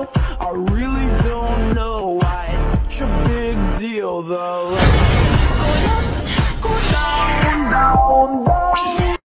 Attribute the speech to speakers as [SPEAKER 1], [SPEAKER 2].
[SPEAKER 1] I really don't know why it's such a big deal though.